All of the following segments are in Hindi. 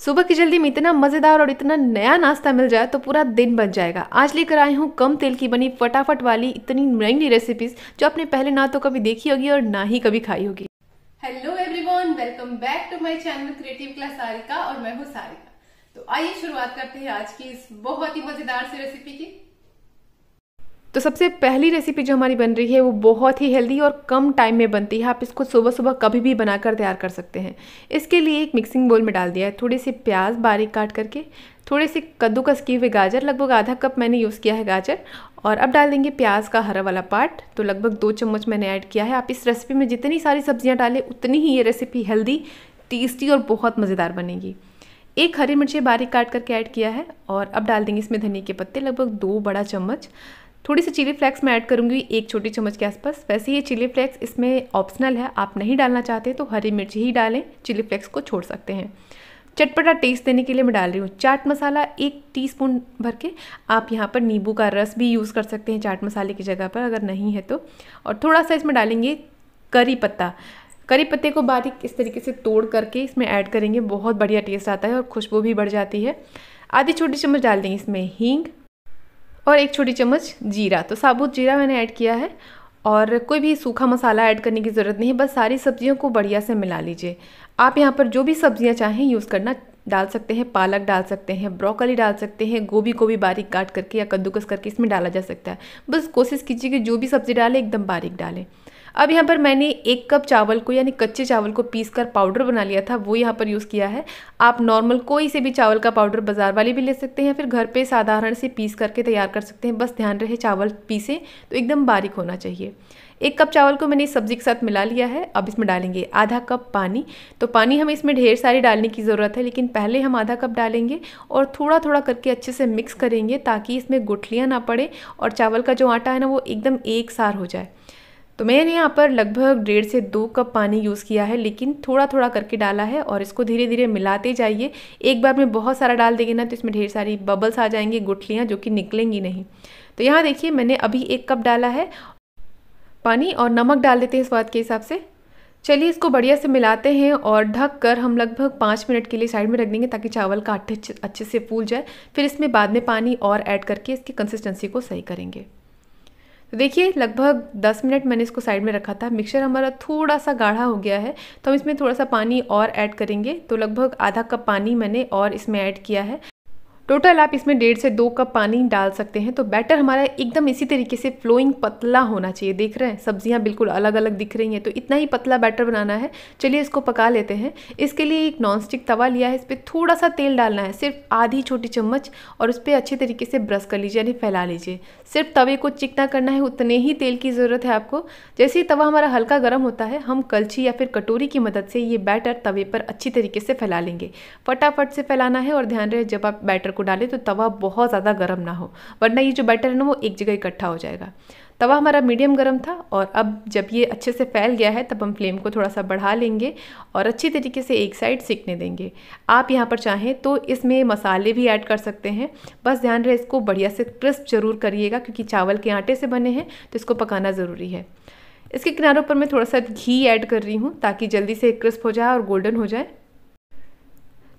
सुबह की जल्दी में इतना मज़ेदार और इतना नया नाश्ता मिल जाए तो पूरा दिन बन जाएगा। आज लेकर आई हूँ कम तेल की बनी फटाफट वाली इतनी महँगी रेसिपीज़ जो आपने पहले ना तो कभी देखी होगी और ना ही कभी खाई होगी। Hello everyone welcome back to my channel creative class Sarika और मैं हूँ सारिका। तो आइए शुरुआत करते हैं आज की इस बहुत ही मज़ेदार सी रेसिपी की। तो सबसे पहली रेसिपी जो हमारी बन रही है, वो बहुत ही हेल्दी और कम टाइम में बनती है। आप इसको सुबह सुबह कभी भी बनाकर तैयार कर सकते हैं। इसके लिए एक मिक्सिंग बोल में डाल दिया है। थोड़ी सी प्याज बारीक काट करके, थोड़े से कद्दूकस किए हुए गाजर, लगभग आधा कप मैंने यूज़ किया है गाजर। और अब डाल देंगे प्याज का हरा वाला पार्ट तो लगभग दो चम्मच मैंने ऐड किया है। आप इस रेसिपी में जितनी सारी सब्ज़ियाँ डालें, उतनी ही ये रेसिपी हेल्दी टेस्टी और बहुत मज़ेदार बनेगी। एक हरी मिर्ची बारीक काट करके ऐड किया है। और अब डाल देंगे इसमें धनिया के पत्ते, लगभग दो बड़ा चम्मच। थोड़ी सी चिली फ्लेक्स मैं ऐड करूँगी एक छोटी चम्मच के आसपास। वैसे ये चिली फ्लेक्स इसमें ऑप्शनल है, आप नहीं डालना चाहते तो हरी मिर्ची ही डालें चिली फ्लेक्स को छोड़ सकते हैं। चटपटा टेस्ट देने के लिए मैं डाल रही हूँ चाट मसाला एक टीस्पून भर के। आप यहाँ पर नींबू का रस भी यूज़ कर सकते हैं चाट मसाले की जगह पर, अगर नहीं है तो। और थोड़ा सा इसमें डालेंगे करी पत्ता। करी पत्ते को बारीक इस तरीके से तोड़ करके इसमें ऐड करेंगे, बहुत बढ़िया टेस्ट आता है और खुशबू भी बढ़ जाती है। आधी छोटी चम्मच डाल देंगे इसमें हींग और एक छोटी चम्मच जीरा। तो साबुत जीरा मैंने ऐड किया है और कोई भी सूखा मसाला ऐड करने की ज़रूरत नहीं है, बस सारी सब्जियों को बढ़िया से मिला लीजिए। आप यहाँ पर जो भी सब्ज़ियाँ चाहें यूज़ करना डाल सकते हैं, पालक डाल सकते हैं, ब्रोकली डाल सकते हैं, गोभी को भी बारीक काट करके या कद्दूकस करके इसमें डाला जा सकता है। बस कोशिश कीजिए कि जो भी सब्ज़ी डालें, एकदम बारीक डालें। अब यहाँ पर मैंने एक कप चावल को, यानी कच्चे चावल को पीस कर पाउडर बना लिया था, वो यहाँ पर यूज़ किया है। आप नॉर्मल कोई से भी चावल का पाउडर बाज़ार वाले भी ले सकते हैं, फिर घर पे साधारण से पीस करके तैयार कर सकते हैं। बस ध्यान रहे चावल पीसें तो एकदम बारीक होना चाहिए। एक कप चावल को मैंने सब्ज़ी के साथ मिला लिया है, अब इसमें डालेंगे आधा कप पानी। तो पानी हमें इसमें ढेर सारी डालने की ज़रूरत है, लेकिन पहले हम आधा कप डालेंगे और थोड़ा थोड़ा करके अच्छे से मिक्स करेंगे, ताकि इसमें गुठलियाँ ना पड़े और चावल का जो आटा है ना, वो एकदम एक सार हो जाए। तो मैंने यहाँ पर लगभग डेढ़ से दो कप पानी यूज़ किया है, लेकिन थोड़ा थोड़ा करके डाला है और इसको धीरे धीरे मिलाते जाइए। एक बार में बहुत सारा डाल देंगे ना तो इसमें ढेर सारी बबल्स आ जाएँगे, गुठलियाँ जो कि निकलेंगी नहीं। तो यहाँ देखिए, मैंने अभी एक कप डाला है। पानी और नमक डाल देते हैं स्वाद के हिसाब से। चलिए इसको बढ़िया से मिलाते हैं और ढक कर हम लगभग पाँच मिनट के लिए साइड में रख देंगे ताकि चावल का आटे अच्छे से फूल जाए। फिर इसमें बाद में पानी और ऐड करके इसकी कंसिस्टेंसी को सही करेंगे। देखिए, लगभग 10 मिनट मैंने इसको साइड में रखा था। मिक्सर हमारा थोड़ा सा गाढ़ा हो गया है तो हम इसमें थोड़ा सा पानी और ऐड करेंगे। तो लगभग आधा कप पानी मैंने और इसमें ऐड किया है। टोटल आप इसमें डेढ़ से दो कप पानी डाल सकते हैं तो बैटर हमारा एकदम इसी तरीके से फ्लोइंग पतला होना चाहिए। देख रहे हैं, सब्ज़ियाँ बिल्कुल अलग अलग दिख रही हैं तो इतना ही पतला बैटर बनाना है। चलिए इसको पका लेते हैं। इसके लिए एक नॉनस्टिक तवा लिया है, इस पर थोड़ा सा तेल डालना है, सिर्फ़ आधी छोटी चम्मच और उस पर अच्छे तरीके से ब्रश कर लीजिए, यानी फैला लीजिए। सिर्फ़ तवे को चिकना करना है, उतने ही तेल की ज़रूरत है आपको। जैसे ही तवा हमारा हल्का गर्म होता है, हम कलछी या फिर कटोरी की मदद से ये बैटर तवे पर अच्छी तरीके से फैला लेंगे। फटाफट से फैलाना है और ध्यान रहे, जब आप बैटर को डालें तो तवा बहुत ज़्यादा गर्म ना हो, वरना ये जो बैटर है ना वो एक जगह इकट्ठा हो जाएगा। तवा हमारा मीडियम गर्म था और अब जब ये अच्छे से फैल गया है तब हम फ्लेम को थोड़ा सा बढ़ा लेंगे और अच्छी तरीके से एक साइड सीखने देंगे। आप यहाँ पर चाहें तो इसमें मसाले भी ऐड कर सकते हैं। बस ध्यान रहे इसको बढ़िया से क्रिस्प ज़रूर करिएगा क्योंकि चावल के आटे से बने हैं तो इसको पकाना ज़रूरी है। इसके किनारों पर मैं थोड़ा सा घी ऐड कर रही हूँ ताकि जल्दी से क्रिस्प हो जाए और गोल्डन हो जाए।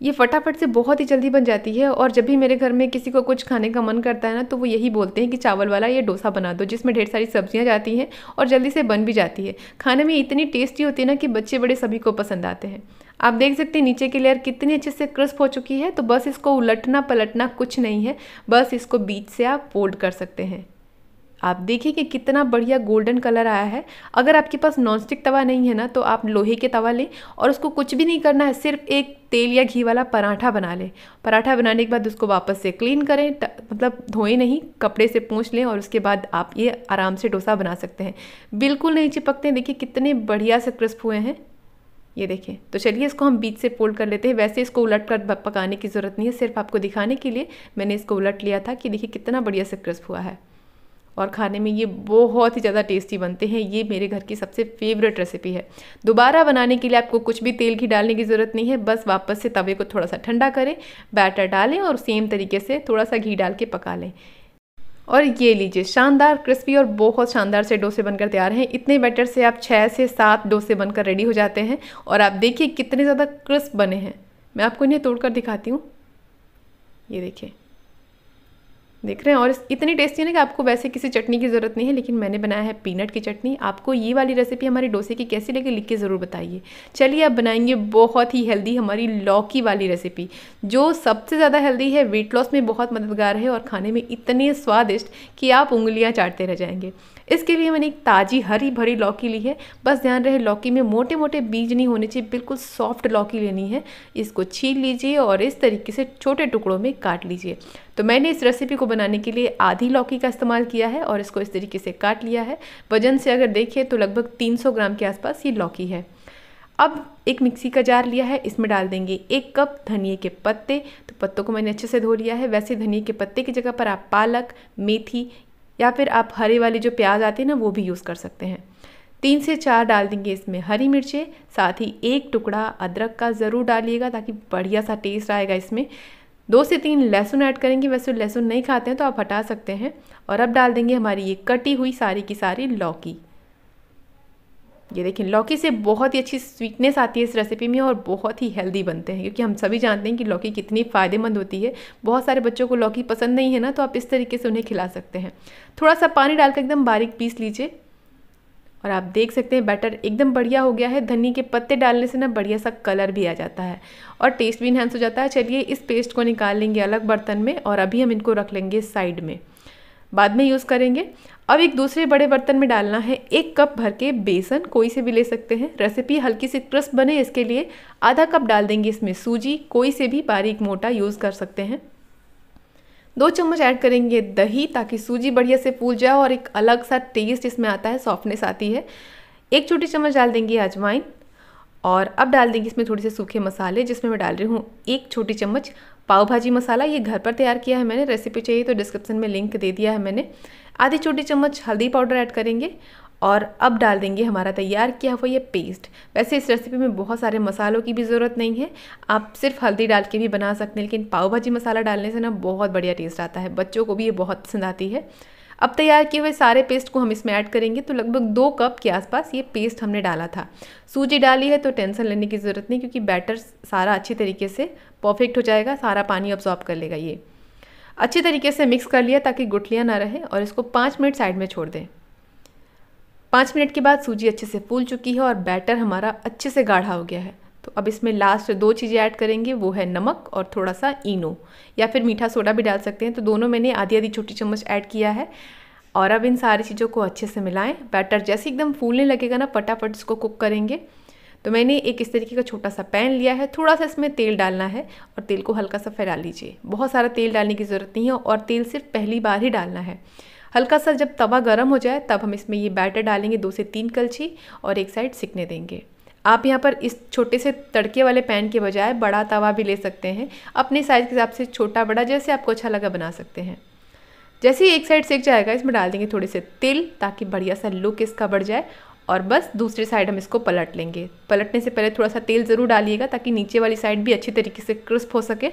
ये फटाफट से बहुत ही जल्दी बन जाती है और जब भी मेरे घर में किसी को कुछ खाने का मन करता है ना तो वो यही बोलते हैं कि चावल वाला ये डोसा बना दो, जिसमें ढेर सारी सब्ज़ियाँ जाती हैं और जल्दी से बन भी जाती है। खाने में इतनी टेस्टी होती है ना कि बच्चे बड़े सभी को पसंद आते हैं। आप देख सकते हैं नीचे की लेयर कितनी अच्छे से क्रिस्प हो चुकी है तो बस इसको उलटना पलटना कुछ नहीं है, बस इसको बीच से आप फोल्ड कर सकते हैं। आप देखिए कि कितना बढ़िया गोल्डन कलर आया है। अगर आपके पास नॉनस्टिक तवा नहीं है ना तो आप लोहे के तवा लें और उसको कुछ भी नहीं करना है, सिर्फ़ एक तेल या घी वाला पराठा बना लें। पराठा बनाने के बाद उसको वापस से क्लीन करें मतलब धोएँ नहीं, कपड़े से पूछ लें और उसके बाद आप ये आराम से डोसा बना सकते हैं। बिल्कुल नहीं चिपकते, देखिए कितने बढ़िया से क्रिस्प हुए हैं। ये देखें तो चलिए इसको हम बीच से फोल्ड कर लेते हैं। वैसे इसको उलट कर पकाने की ज़रूरत नहीं है, सिर्फ़ आपको दिखाने के लिए मैंने इसको उलट लिया था कि देखिए कितना बढ़िया से क्रिस्प हुआ है। और खाने में ये बहुत ही ज़्यादा टेस्टी बनते हैं। ये मेरे घर की सबसे फेवरेट रेसिपी है। दोबारा बनाने के लिए आपको कुछ भी तेल घी डालने की ज़रूरत नहीं है। बस वापस से तवे को थोड़ा सा ठंडा करें बैटर डालें और सेम तरीके से थोड़ा सा घी डाल के पका लें। और ये लीजिए, शानदार क्रिस्पी और बहुत शानदार से डोसे बनकर तैयार हैं। इतने बैटर से आप छः से सात डोसे बनकर रेडी हो जाते हैं और आप देखिए कितने ज़्यादा क्रिस्प बने हैं। मैं आपको इन्हें तोड़कर दिखाती हूँ। ये देखिए। देख रहे हैं, और इतनी टेस्टी है ना कि आपको वैसे किसी चटनी की ज़रूरत नहीं है, लेकिन मैंने बनाया है पीनट की चटनी। आपको ये वाली रेसिपी हमारी डोसे की कैसी लगी लिख के ज़रूर बताइए। चलिए आप बनाएँगे बहुत ही हेल्दी हमारी लौकी वाली रेसिपी जो सबसे ज़्यादा हेल्दी है वेट लॉस में बहुत मददगार है, और खाने में इतने स्वादिष्ट कि आप उंगलियाँ चाटते रह जाएँगे। इसके लिए मैंने एक ताज़ी हरी भरी लौकी ली है। बस ध्यान रहे, लौकी में मोटे मोटे बीज नहीं होने चाहिए, बिल्कुल सॉफ्ट लौकी लेनी है। इसको छील लीजिए और इस तरीके से छोटे टुकड़ों में काट लीजिए। तो मैंने इस रेसिपी को बनाने के लिए आधी लौकी का इस्तेमाल किया है और इसको इस तरीके से काट लिया है। वज़न से अगर देखिए तो लगभग 300 ग्राम के आसपास ये लौकी है। अब एक मिक्सी का जार लिया है, इसमें डाल देंगे एक कप धनिए के पत्ते। तो पत्तों को मैंने अच्छे से धो लिया है। वैसे धनिए के पत्ते की जगह पर आप पालक, मेथी या फिर आप हरे वाली जो प्याज आती है ना, वो भी यूज़ कर सकते हैं। तीन से चार डाल देंगे इसमें हरी मिर्चें, साथ ही एक टुकड़ा अदरक का ज़रूर डालिएगा ताकि बढ़िया सा टेस्ट आएगा इसमें। दो से तीन लहसुन ऐड करेंगे, वैसे लहसुन नहीं खाते हैं तो आप हटा सकते हैं। और अब डाल देंगे हमारी ये कटी हुई सारी की सारी लौकी। ये देखिए लौकी से बहुत ही अच्छी स्वीटनेस आती है इस रेसिपी में और बहुत ही हेल्दी बनते हैं, क्योंकि हम सभी जानते हैं कि लौकी कितनी फ़ायदेमंद होती है। बहुत सारे बच्चों को लौकी पसंद नहीं है ना तो आप इस तरीके से उन्हें खिला सकते हैं। थोड़ा सा पानी डालकर एकदम बारीक पीस लीजिए और आप देख सकते हैं बैटर एकदम बढ़िया हो गया है। धनी के पत्ते डालने से ना बढ़िया सा कलर भी आ जाता है और टेस्ट भी इन्हेंस हो जाता है। चलिए, इस पेस्ट को निकाल लेंगे अलग बर्तन में और अभी हम इनको रख लेंगे साइड में। बाद में यूज़ करेंगे। अब एक दूसरे बड़े बर्तन में डालना है एक कप भर के बेसन, कोई से भी ले सकते हैं। रेसिपी हल्की सी क्रिस्प बने, इसके लिए आधा कप डाल देंगे इसमें सूजी, कोई से भी बारीक मोटा यूज़ कर सकते हैं। दो चम्मच ऐड करेंगे दही ताकि सूजी बढ़िया से फूल जाए और एक अलग सा टेस्ट इसमें आता है, सॉफ्टनेस आती है। एक छोटी चम्मच डाल देंगे अजवाइन और अब डाल देंगे इसमें थोड़े से सूखे मसाले, जिसमें मैं डाल रही हूँ एक छोटी चम्मच पाव भाजी मसाला। ये घर पर तैयार किया है मैंने, रेसिपी चाहिए तो डिस्क्रिप्शन में लिंक दे दिया है मैंने। आधी छोटी चम्मच हल्दी पाउडर ऐड करेंगे और अब डाल देंगे हमारा तैयार किया हुआ ये पेस्ट। वैसे इस रेसिपी में बहुत सारे मसालों की भी ज़रूरत नहीं है। आप सिर्फ़ हल्दी डाल के भी बना सकते हैं, लेकिन पाव भाजी मसाला डालने से ना बहुत बढ़िया टेस्ट आता है। बच्चों को भी ये बहुत पसंद आती है। अब तैयार किए हुए सारे पेस्ट को हम इसमें ऐड करेंगे तो लगभग दो कप के आसपास ये पेस्ट हमने डाला था। सूजी डाली है तो टेंशन लेने की ज़रूरत नहीं, क्योंकि बैटर सारा अच्छी तरीके से परफेक्ट हो जाएगा, सारा पानी ऑब्जॉर्ब कर लेगा ये। अच्छी तरीके से मिक्स कर लिया ताकि गुठलियाँ ना रहे और इसको पाँच मिनट साइड में छोड़ दें। पाँच मिनट के बाद सूजी अच्छे से फूल चुकी है और बैटर हमारा अच्छे से गाढ़ा हो गया है। तो अब इसमें लास्ट दो चीज़ें ऐड करेंगे, वो है नमक और थोड़ा सा इनो या फिर मीठा सोडा भी डाल सकते हैं। तो दोनों मैंने आधी आधी छोटी चम्मच ऐड किया है। और अब इन सारी चीज़ों को अच्छे से मिलाएँ। बैटर जैसे एकदम फूलने लगेगा ना, फटाफट इसको कुक करेंगे। तो मैंने एक इस तरीके का छोटा सा पैन लिया है थोड़ा सा इसमें तेल डालना है और तेल को हल्का सा फैला लीजिए। बहुत सारा तेल डालने की ज़रूरत नहीं है और तेल सिर्फ़ पहली बार ही डालना है। हल्का सा जब तवा गर्म हो जाए, तब हम इसमें ये बैटर डालेंगे, दो से तीन कलछी और एक साइड सिकने देंगे। आप यहाँ पर इस छोटे से तड़के वाले पैन के बजाय बड़ा तवा भी ले सकते हैं। अपने साइज़ के हिसाब से छोटा, बड़ा, जैसे आपको अच्छा लगा बना सकते हैं। जैसे ही एक साइड सेक जाएगा, इसमें डाल देंगे थोड़े से तिल ताकि बढ़िया सा लुक इसका बढ़ जाए और बस दूसरी साइड हम इसको पलट लेंगे। पलटने से पहले थोड़ा सा तेल ज़रूर डालिएगा ताकि नीचे वाली साइड भी अच्छी तरीके से क्रिस्प हो सके।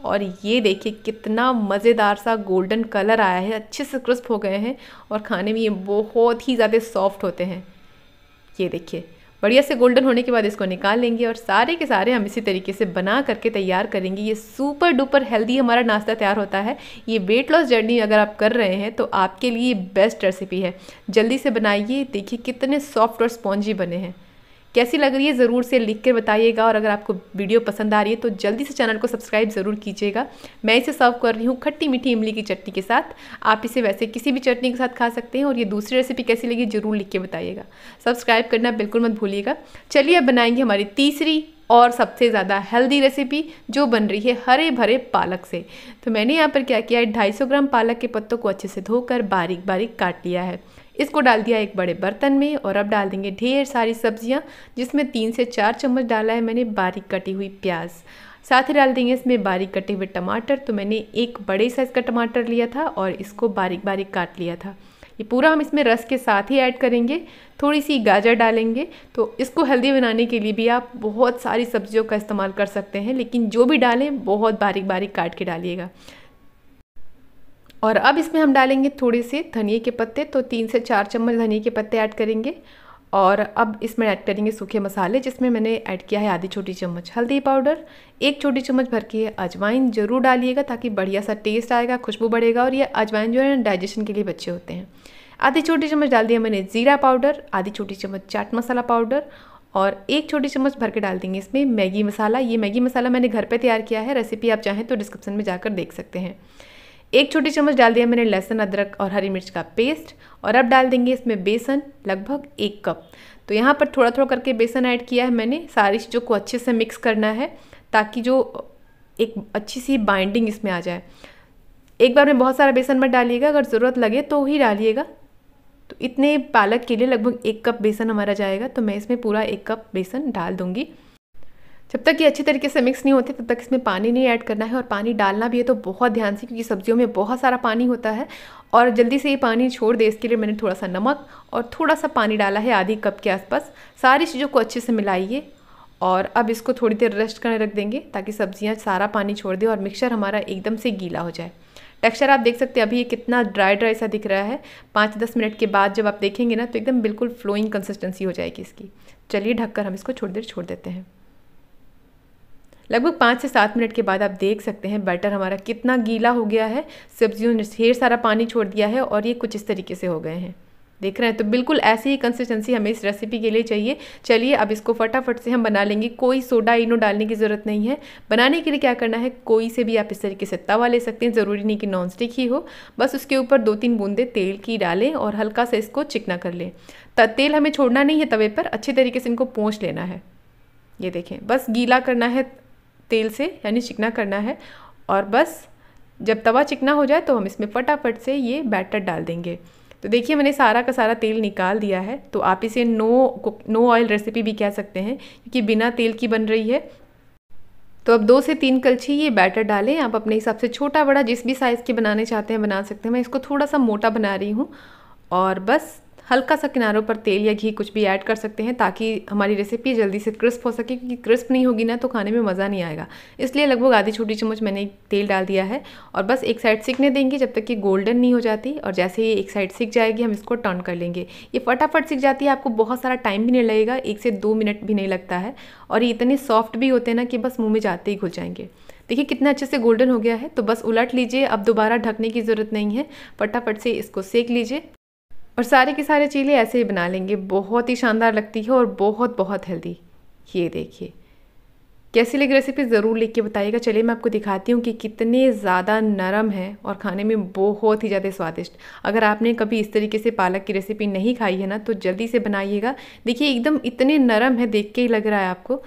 और ये देखिए कितना मज़ेदार सा गोल्डन कलर आया है, अच्छे से क्रिस्प हो गए हैं और खाने में ये बहुत ही ज़्यादा सॉफ्ट होते हैं। ये देखिए बढ़िया से गोल्डन होने के बाद इसको निकाल लेंगे और सारे के सारे हम इसी तरीके से बना करके तैयार करेंगे। ये सुपर डुपर हेल्दी हमारा नाश्ता तैयार होता है। ये वेट लॉस जर्नी अगर आप कर रहे हैं तो आपके लिए बेस्ट रेसिपी है। जल्दी से बनाइए, देखिए कितने सॉफ्ट और स्पॉन्जी बने हैं। कैसी लग रही है, ज़रूर से लिख कर बताइएगा और अगर आपको वीडियो पसंद आ रही है तो जल्दी से चैनल को सब्सक्राइब ज़रूर कीजिएगा। मैं इसे सर्व कर रही हूँ खट्टी मीठी इमली की चटनी के साथ। आप इसे वैसे किसी भी चटनी के साथ खा सकते हैं और ये दूसरी रेसिपी कैसी लगी ज़रूर लिख के बताइएगा। सब्सक्राइब करना बिल्कुल मत भूलिएगा। चलिए अब बनाएँगे हमारी तीसरी और सबसे ज़्यादा हेल्दी रेसिपी जो बन रही है हरे भरे पालक से। तो मैंने यहाँ पर क्या किया है, ढाई ग्राम पालक के पत्तों को अच्छे से धोकर बारीक बारीक काट लिया है। इसको डाल दिया एक बड़े बर्तन में और अब डाल देंगे ढेर सारी सब्ज़ियाँ, जिसमें तीन से चार चम्मच डाला है मैंने बारीक कटी हुई प्याज। साथ ही डाल देंगे इसमें बारीक कटे हुए टमाटर तो मैंने एक बड़े साइज़ का टमाटर लिया था और इसको बारीक बारीक काट लिया था। ये पूरा हम इसमें रस के साथ ही ऐड करेंगे, थोड़ी सी गाजर डालेंगे तो इसको हेल्दी बनाने के लिए भी आप बहुत सारी सब्जियों का इस्तेमाल कर सकते हैं, लेकिन जो भी डालें बहुत बारीक बारीक काट के डालिएगा। और अब इसमें हम डालेंगे थोड़े से धनिए के पत्ते तो तीन से चार चम्मच धनिए के पत्ते ऐड करेंगे। और अब इसमें ऐड करेंगे सूखे मसाले, जिसमें मैंने ऐड किया है आधी छोटी चम्मच हल्दी पाउडर, एक छोटी चम्मच भर के अजवाइन ज़रूर डालिएगा ताकि बढ़िया सा टेस्ट आएगा, खुशबू बढ़ेगा और ये अजवाइन जो है ना डाइजेशन के लिए बच्चे होते हैं। आधी छोटी चम्मच डाल दिया मैंने ज़ीरा पाउडर, आधी छोटी चम्मच चाट मसाला पाउडर और एक छोटी चम्मच भर के डाल देंगे इसमें मैगी मसाला। ये मैगी मसाला मैंने घर पे तैयार किया है, रेसिपी आप चाहें तो डिस्क्रिप्शन में जाकर देख सकते हैं। एक छोटी चम्मच डाल दिया मैंने लहसुन, अदरक और हरी मिर्च का पेस्ट और अब डाल देंगे इसमें बेसन, लगभग एक कप। तो यहाँ पर थोड़ा थोड़ा करके बेसन ऐड किया है मैंने। सारी चीज़ों को अच्छे से मिक्स करना है ताकि जो एक अच्छी सी बाइंडिंग इसमें आ जाए। एक बार में बहुत सारा बेसन मत डालिएगा, अगर ज़रूरत लगे तो ही डालिएगा। तो इतने पालक के लिए लगभग एक कप बेसन हमारा जाएगा तो मैं इसमें पूरा एक कप बेसन डाल दूँगी। जब तक ये अच्छी तरीके से मिक्स नहीं होते, तब तक इसमें पानी नहीं ऐड करना है और पानी डालना भी है तो बहुत ध्यान से, क्योंकि सब्जियों में बहुत सारा पानी होता है और जल्दी से ये पानी छोड़ दे, इसके लिए मैंने थोड़ा सा नमक और थोड़ा सा पानी डाला है आधी कप के आसपास। सारी चीज़ों को अच्छे से मिलाइए और अब इसको थोड़ी देर रेस्ट करने रख देंगे ताकि सब्ज़ियाँ सारा पानी छोड़ दें और मिक्सचर हमारा एकदम से गीला हो जाए। टेक्सचर आप देख सकते हैं, अभी ये कितना ड्राई ड्राई सा दिख रहा है। पाँच दस मिनट के बाद जब आप देखेंगे ना तो एकदम बिल्कुल फ्लोइंग कंसिस्टेंसी हो जाएगी इसकी। चलिए ढककर हम इसको छोड़ी देर छोड़ देते हैं। लगभग पाँच से सात मिनट के बाद आप देख सकते हैं बैटर हमारा कितना गीला हो गया है। सब्जियों ने ढेर सारा पानी छोड़ दिया है और ये कुछ इस तरीके से हो गए हैं। देख रहे हैं तो बिल्कुल ऐसी ही कंसिस्टेंसी हमें इस रेसिपी के लिए चाहिए। चलिए, अब इसको फटाफट से हम बना लेंगे। कोई सोडा इनो डालने की ज़रूरत नहीं है। बनाने के लिए क्या करना है, कोई से भी आप इस तरीके से तवा ले सकते हैं, ज़रूरी नहीं कि नॉन स्टिक ही हो। बस उसके ऊपर दो तीन बूंदे तेल की डालें और हल्का सा इसको चिकना कर लें। तेल हमें छोड़ना नहीं है तवे पर, अच्छे तरीके से इनको पोंछ लेना है। ये देखें, बस गीला करना है तेल से, यानी चिकना करना है। और बस, जब तवा चिकना हो जाए तो हम इसमें फटाफट से ये बैटर डाल देंगे। तो देखिए, मैंने सारा का सारा तेल निकाल दिया है। तो आप इसे नो नो ऑयल रेसिपी भी कह सकते हैं, क्योंकि बिना तेल की बन रही है। तो अब दो से तीन कलछी ये बैटर डालें। आप अपने हिसाब से छोटा बड़ा जिस भी साइज़ के बनाने चाहते हैं बना सकते हैं। मैं इसको थोड़ा सा मोटा बना रही हूँ। और बस हल्का सा किनारों पर तेल या घी कुछ भी ऐड कर सकते हैं ताकि हमारी रेसिपी जल्दी से क्रिस्प हो सके, क्योंकि क्रिस्प नहीं होगी ना तो खाने में मज़ा नहीं आएगा। इसलिए लगभग आधी छोटी चम्मच मैंने तेल डाल दिया है और बस एक साइड सीखने देंगे जब तक कि गोल्डन नहीं हो जाती और जैसे ही एक साइड सीख जाएगी हम इसको टर्न कर लेंगे। ये फटाफट सीख जाती है, आपको बहुत सारा टाइम भी नहीं लगेगा, एक से दो मिनट भी नहीं लगता है और ये इतने सॉफ्ट भी होते हैं ना कि बस मुँह में जाते ही घुल जाएँगे। देखिए कितना अच्छे से गोल्डन हो गया है तो बस उलट लीजिए, अब दोबारा ढकने की ज़रूरत नहीं है, फटाफट से इसको सेक लीजिए। और सारे के सारे चीले ऐसे ही बना लेंगे। बहुत ही शानदार लगती है और बहुत बहुत हेल्दी ये देखिए। कैसी लगी रेसिपी ज़रूर लिख के बताइएगा। चलिए मैं आपको दिखाती हूँ कि कितने ज़्यादा नरम है और खाने में बहुत ही ज़्यादा स्वादिष्ट। अगर आपने कभी इस तरीके से पालक की रेसिपी नहीं खाई है ना तो जल्दी से बनाइएगा। देखिए, एकदम इतने नरम है, देख के ही लग रहा है आपको।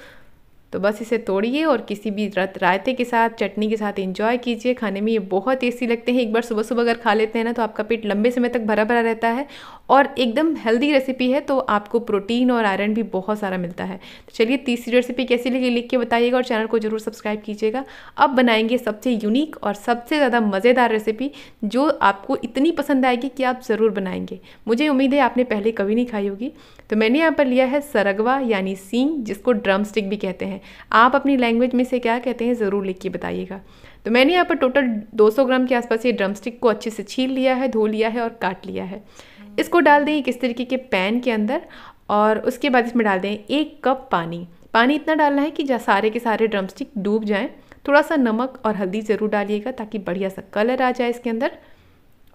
तो बस इसे तोड़िए और किसी भी रायते के साथ, चटनी के साथ इंजॉय कीजिए। खाने में ये बहुत टेस्टी लगते हैं। एक बार सुबह सुबह अगर खा लेते हैं ना तो आपका पेट लंबे समय तक भरा भरा रहता है और एकदम हेल्दी रेसिपी है तो आपको प्रोटीन और आयरन भी बहुत सारा मिलता है। तो चलिए तीसरी रेसिपी कैसी लगी, लिख के बताइएगा और चैनल को ज़रूर सब्सक्राइब कीजिएगा। अब बनाएँगे सबसे यूनिक और सबसे ज़्यादा मज़ेदार रेसिपी जो आपको इतनी पसंद आएगी कि आप ज़रूर बनाएँगे। मुझे उम्मीद है आपने पहले कभी नहीं खाई होगी। तो मैंने यहाँ पर लिया है सरगवा यानी सींग, जिसको ड्रम स्टिक भी कहते हैं। आप अपनी लैंग्वेज में से क्या कहते हैं ज़रूर लिख के बताइएगा। तो मैंने यहाँ पर टोटल 200 ग्राम के आसपास ये ड्रम स्टिक को अच्छे से छील लिया है, धो लिया है और काट लिया है। इसको डाल दें किस तरीके के पैन के अंदर और उसके बाद इसमें डाल दें एक कप पानी। पानी इतना डालना है कि सारे के सारे ड्रम स्टिक डूब जाएँ। थोड़ा सा नमक और हल्दी ज़रूर डालिएगा ताकि बढ़िया सा कलर आ जाए इसके अंदर।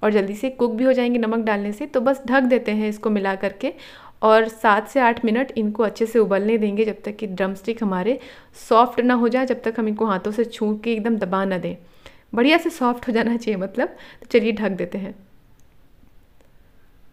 और जल्दी से कुक भी हो जाएँगे नमक डालने से तो बस ढक देते हैं इसको मिला करके और सात से आठ मिनट इनको अच्छे से उबलने देंगे जब तक कि ड्रम स्टिक हमारे सॉफ्ट ना हो जाए, जब तक हम इनको हाथों से छू के एकदम दबा ना दें। बढ़िया से सॉफ्ट हो जाना चाहिए मतलब। तो चलिए ढक देते हैं।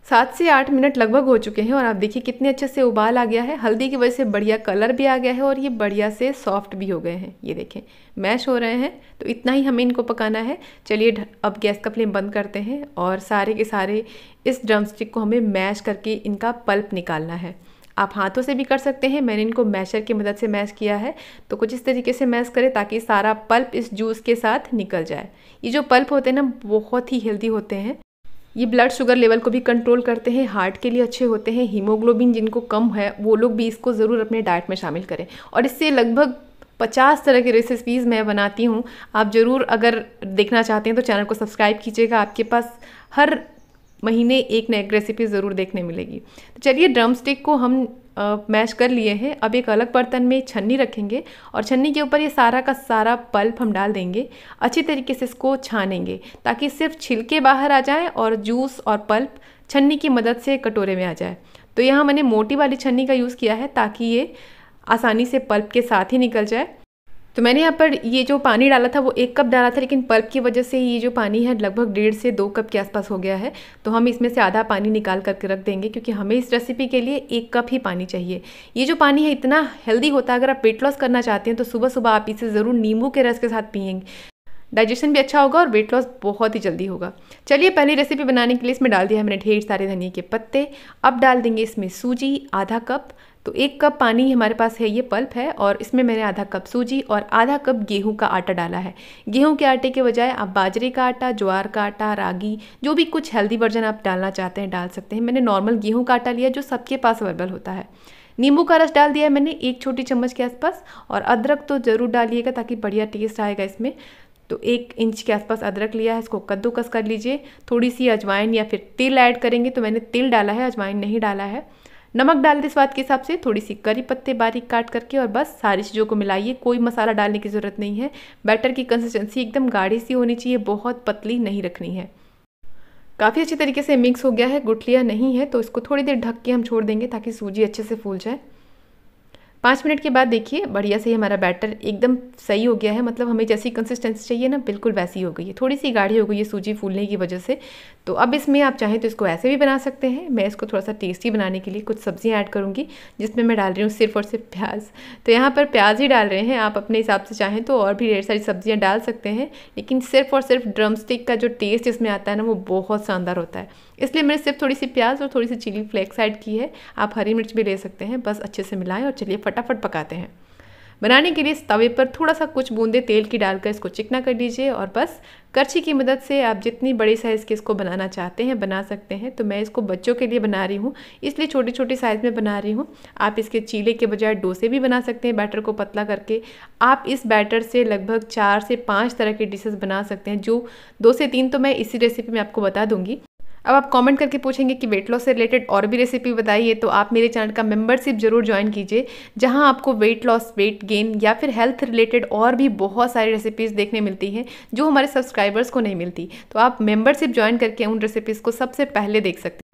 सात से आठ मिनट लगभग हो चुके हैं और आप देखिए कितने अच्छे से उबाल आ गया है। हल्दी की वजह से बढ़िया कलर भी आ गया है और ये बढ़िया से सॉफ्ट भी हो गए हैं। ये देखें, मैश हो रहे हैं तो इतना ही हमें इनको पकाना है। चलिए अब गैस का फ्लेम बंद करते हैं और सारे के सारे इस ड्रम स्टिक को हमें मैश करके इनका पल्प निकालना है। आप हाथों से भी कर सकते हैं, मैंने इनको मैशर की मदद से मैश किया है। तो कुछ इस तरीके से मैश करें ताकि सारा पल्प इस जूस के साथ निकल जाए। ये जो पल्प होते हैं ना, बहुत ही हेल्दी होते हैं। ये ब्लड शुगर लेवल को भी कंट्रोल करते हैं हार्ट के लिए अच्छे होते हैं हीमोग्लोबिन जिनको कम है, वो लोग भी इसको ज़रूर अपने डाइट में शामिल करें। और इससे लगभग पचास तरह की रेसिपीज़ मैं बनाती हूँ। आप ज़रूर अगर देखना चाहते हैं तो चैनल को सब्सक्राइब कीजिएगा। आपके पास हर महीने एक न एक रेसिपी ज़रूर देखने मिलेगी। तो चलिए ड्रम स्टिक को हम मैश कर लिए हैं। अब एक अलग बर्तन में छन्नी रखेंगे और छन्नी के ऊपर ये सारा का सारा पल्प हम डाल देंगे। अच्छी तरीके से इसको छानेंगे ताकि सिर्फ़ छिलके बाहर आ जाए और जूस और पल्प छन्नी की मदद से कटोरे में आ जाए। तो यहाँ मैंने मोटी वाली छन्नी का यूज़ किया है ताकि ये आसानी से पल्प के साथ ही निकल जाए। तो मैंने यहाँ पर ये जो पानी डाला था वो एक कप डाला था, लेकिन पल्प की वजह से ये जो पानी है लगभग डेढ़ से दो कप के आसपास हो गया है। तो हम इसमें से आधा पानी निकाल करके रख देंगे, क्योंकि हमें इस रेसिपी के लिए एक कप ही पानी चाहिए। ये जो पानी है इतना हेल्दी होता है, अगर आप वेट लॉस करना चाहते हैं तो सुबह सुबह आप इसे ज़रूर नींबू के रस के साथ पियेंगे डाइजेशन भी अच्छा होगा और वेट लॉस बहुत ही जल्दी होगा। चलिए पहली रेसिपी बनाने के लिए इसमें डाल दिया है मैंने ढेर सारे धनिया के पत्ते। अब डाल देंगे इसमें सूजी, आधा कप। तो एक कप पानी हमारे पास है, ये पल्प है और इसमें मैंने आधा कप सूजी और आधा कप गेहूँ का आटा डाला है। गेहूँ के आटे के बजाय आप बाजरे का आटा, ज्वार का आटा, रागी, जो भी कुछ हेल्दी वर्जन आप डालना चाहते हैं, डाल सकते हैं। मैंने नॉर्मल गेहूँ का आटा लिया जो सबके पास अवेलेबल होता है। नींबू का रस डाल दिया है मैंने एक छोटी चम्मच के आसपास और अदरक तो ज़रूर डालिएगा ताकि बढ़िया टेस्ट आएगा इसमें। तो एक इंच के आसपास अदरक लिया है, इसको कद्दूकस कर लीजिए। थोड़ी सी अजवाइन या फिर तिल ऐड करेंगे तो मैंने तिल डाला है, अजवाइन नहीं डाला है। नमक डाल स्वाद के हिसाब से थोड़ी सी करी पत्ते बारीक काट करके और बस सारी चीज़ों को मिलाइए। कोई मसाला डालने की ज़रूरत नहीं है। बैटर की कंसिस्टेंसी एकदम गाढ़ी सी होनी चाहिए, बहुत पतली नहीं रखनी है। काफ़ी अच्छी तरीके से मिक्स हो गया है। गुठलियाँ नहीं है तो इसको थोड़ी देर ढक के हम छोड़ देंगे ताकि सूजी अच्छे से फूल जाए। पाँच मिनट के बाद देखिए, बढ़िया से हमारा बैटर एकदम सही हो गया है। मतलब हमें जैसी कंसिस्टेंसी चाहिए ना, बिल्कुल वैसी हो गई है। थोड़ी सी गाढ़ी हो गई है सूजी फूलने की वजह से। तो अब इसमें आप चाहें तो इसको ऐसे भी बना सकते हैं। मैं इसको थोड़ा सा टेस्टी बनाने के लिए कुछ सब्ज़ियाँ ऐड करूँगी, जिसमें मैं डाल रही हूँ सिर्फ़ और सिर्फ़ प्याज। तो यहाँ पर प्याज ही डाल रहे हैं। आप अपने हिसाब से चाहें तो और भी ढेर सारी सब्ज़ियाँ डाल सकते हैं, लेकिन सिर्फ़ और सिर्फ़ ड्रम का जो टेस्ट इसमें आता है ना, वो बहुत शानदार होता है। इसलिए मैंने सिर्फ़ थोड़ी सी प्याज और थोड़ी सी चिली फ्लेक्स ऐड की है। आप हरी मिर्च भी ले सकते हैं। बस अच्छे से मिलाएँ और चलिए फटाफट पकाते हैं। बनाने के लिए इस तवे पर थोड़ा सा कुछ बूंदे तेल की डालकर इसको चिकना कर लीजिए और बस करछी की मदद से आप जितनी बड़ी साइज़ के इसको बनाना चाहते हैं, बना सकते हैं। तो मैं इसको बच्चों के लिए बना रही हूँ। इसलिए छोटी छोटी साइज़ में बना रही हूँ। आप इसके चीले के बजाय डोसे भी बना सकते हैं बैटर को पतला करके। आप इस बैटर से लगभग चार से पाँच तरह के डिशेज़ बना सकते हैं। जो दो से तीन तो मैं इसी रेसिपी में आपको बता दूँगी। अब आप कमेंट करके पूछेंगे कि वेट लॉस से रिलेटेड और भी रेसिपी बताइए तो आप मेरे चैनल का मेंबरशिप ज़रूर ज्वाइन कीजिए, जहाँ आपको वेट लॉस वेट गेन या फिर हेल्थ रिलेटेड और भी बहुत सारी रेसिपीज़ देखने मिलती हैं, जो हमारे सब्सक्राइबर्स को नहीं मिलती। तो आप मेंबरशिप ज्वाइन करके उन रेसिपीज़ को सबसे पहले देख सकते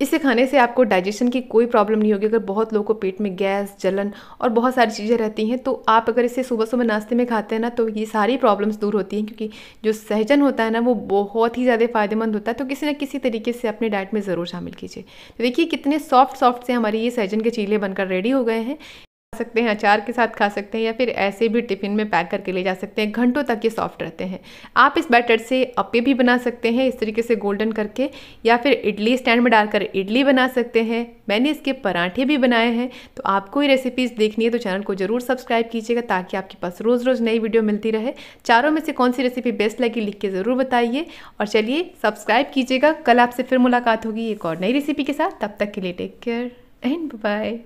इसे खाने से आपको डाइजेशन की कोई प्रॉब्लम नहीं होगी। अगर बहुत लोगों को पेट में गैस, जलन और बहुत सारी चीज़ें रहती हैं तो आप अगर इसे सुबह सुबह नाश्ते में खाते हैं ना तो ये सारी प्रॉब्लम्स दूर होती हैं, क्योंकि जो सहजन होता है ना, वो बहुत ही ज़्यादा फ़ायदेमंद होता है। तो किसी न किसी तरीके से अपने डाइट में ज़रूर शामिल कीजिए। तो देखिए, कितने सॉफ्ट सॉफ्ट से हमारे ये सहजन के चीले बनकर रेडी हो गए हैं। सकते हैं, अचार के साथ खा सकते हैं या फिर ऐसे भी टिफ़िन में पैक करके ले जा सकते हैं। घंटों तक ये सॉफ्ट रहते हैं। आप इस बैटर से अप्पे भी बना सकते हैं, इस तरीके से गोल्डन करके या फिर इडली स्टैंड में डालकर इडली बना सकते हैं। मैंने इसके पराठे भी बनाए हैं तो आपको ये रेसिपीज़ देखनी है तो चैनल को ज़रूर सब्सक्राइब कीजिएगा ताकि आपके पास रोज़ रोज़ नई वीडियो मिलती रहे। चारों में से कौन सी रेसिपी बेस्ट लगी लिख के ज़रूर बताइए और चलिए सब्सक्राइब कीजिएगा। कल आपसे फिर मुलाकात होगी एक और नई रेसिपी के साथ। तब तक के लिए टेक केयर एंड बाय